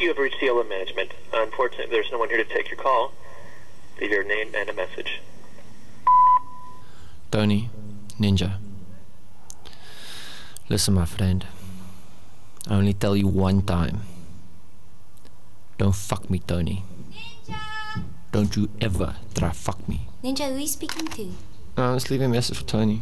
You have reached CLM management. Unfortunately, there's no one here to take your call. Leave your name and a message. Tony, Ninja. Listen, my friend. I only tell you one time. Don't fuck me, Tony. Ninja. Don't you ever try fuck me. Ninja, who are you speaking to? No, let's leave a message for Tony.